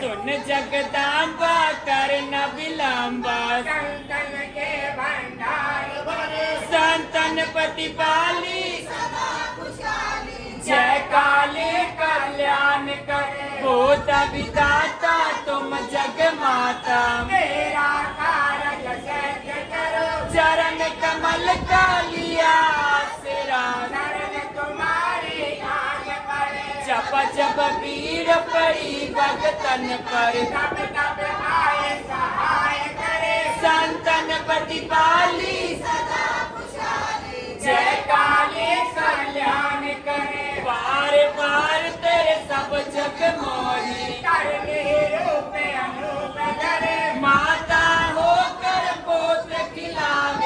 सुन जगदाम्बा कर न विलंबा संतन के भंडार भरे। संतन प्रतिपाली जय काली कल्याण कर। भूत विदाता तुम जग माता। जप वीर पड़ी भगतन पर। तब तब आए सहाय करे। संतन प्रतिपाली। सदा जय काली कल्याण करे। पार पार तेरे सब जग मोही। करने रूप अनूप करे। माता होकर पोत खिलावे।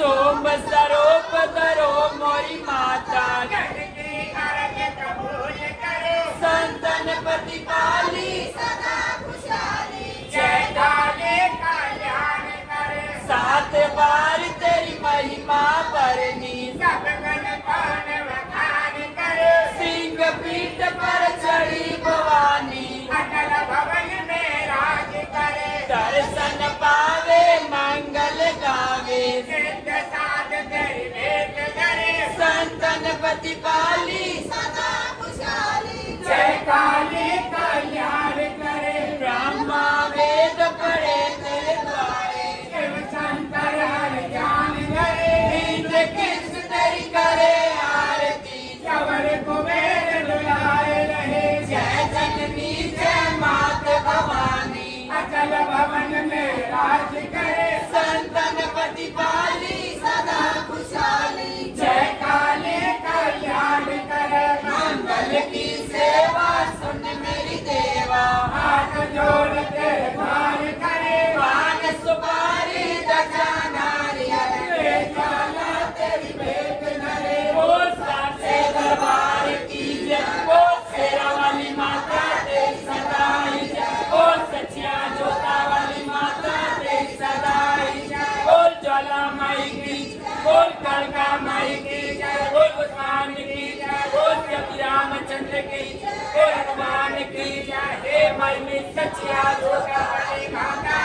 सोम स्वरूप धरो मोरी माता। करे संतन प्रतिपाली। जय काले करे। बार तेरी महिमा करे सिंह पीठ पर चढ़ी भवानी। अटल करे दर्शन पावे मंगल गावे। सिद्ध साध तेरी भेंट करे संतन प्रतिपाली सदा खुशहाली जय भवन में राज करे। संतन प्रतिपाली सदा खुशहाली। जय काले कल्याण करे। मंगल की सेवा mai min ta ciya zo ka hari mata